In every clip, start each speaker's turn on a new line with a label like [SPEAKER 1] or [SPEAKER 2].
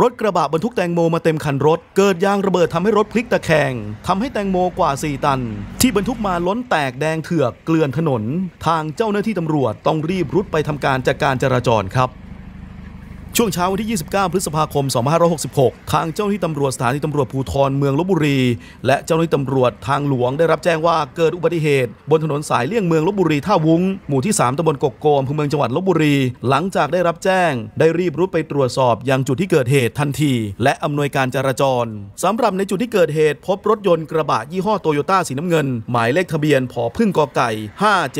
[SPEAKER 1] รถกระบะบรรทุกแตงโมมาเต็มคันรถ เกิดยางระเบิดทำให้รถพลิกตะแคงทำให้แตงโมกว่า 4 ตัน ที่บรรทุกมาล้นแตกแดงเถือกเกลื่อนถนน ทางเจ้าหน้าที่ตำรวจต้องรีบรุดไปทำการจัดการจราจรครับ ช่วงเช้าวันที่ 29 พฤษภาคม 2566 ทางเจ้าหน้าที่ตำรวจสถานีตำรวจภูธรเมืองลบบุรี และเจ้าหน้าที่ตำรวจทางหลวงได้รับแจ้งว่าเกิดอุบัติเหตุ บนถนนสายเลี่ยงเมืองลบบุรีท่าวุ้ง หมู่ที่ 3ตำบลกกโกมอำเภอเมืองจังหวัดลบบุรี หลังจากได้รับแจ้ง ได้รีบรุดไปตรวจสอบยังจุดที่เกิดเหตุทันที และอำนวยการจราจรสำหรับในจุดที่เกิดเหตุ พบรถยนต์กระบะยี่ห้อโตโยต้าสีน้ำเงิน หมายเลขทะเบียนผอพึ่งกอไก่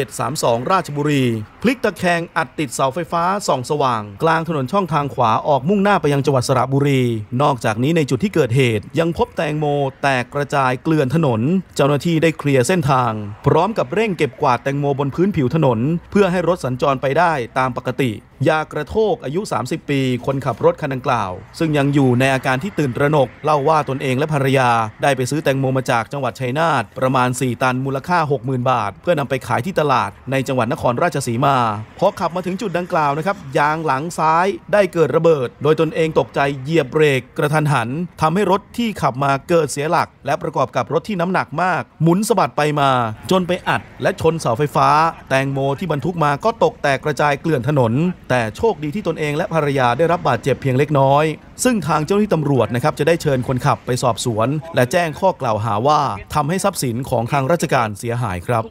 [SPEAKER 1] 5732 ราชบุรี พลิกตะแคงอัดติดเสาไฟฟ้าส่องสว่าง กลางถนนช่องทางขวาออกมุ่งหน้าไปยังจังหวัดสระบุรี นอกจากนี้ในจุดที่เกิดเหตุ ยังพบแตงโมแตกกระจายเกลื่อนถนน เจ้าหน้าที่ได้เคลียร์เส้นทาง พร้อมกับเร่งเก็บกวาดแตงโมบนพื้นผิวถนน เพื่อให้รถสัญจรไปได้ตามปกติยากระโทกอายุ 30 ปี คนขับรถคันดังกล่าว ซึ่งยังอยู่ในอาการที่ตื่นตระหนก เล่าว่าตนเองและภรรยา ได้ไปซื้อแตงโมมาจากจังหวัดชัยนาทประมาณ 4 ตันมูลค่า 60,000 บาท เพื่อนำไปขายที่ตลาดในจังหวัดนครราชสีมาพอขับมาถึงจุดดังกล่าวนะครับยางหลังซ้ายได้เกิดระเบิด โดยตนเองตกใจเหยียบเบรกกระทันหันทำให้รถที่ขับมาเกิดเสียหลัก และประกอบกับรถที่น้ำหนักมาก หมุนสะบัดไปมา จนไปอัด และชนเสาไฟฟ้า แตงโมที่บรรทุกมาก็ตกแตกกระจายเกลื่อนถนน แต่โชคดีที่ตนเองและภรรยาได้รับบาดเจ็บเพียงเล็กน้อย ซึ่งทางเจ้าหน้าที่ตำรวจนะครับจะได้เชิญคนขับไปสอบสวน และแจ้งข้อกล่าวหาว่าทำให้ทรัพย์สินของทางราชการเสียหายครับ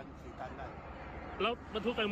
[SPEAKER 2] ตันสี่ตันได้
[SPEAKER 3] แล้วบรรทุกแตงโม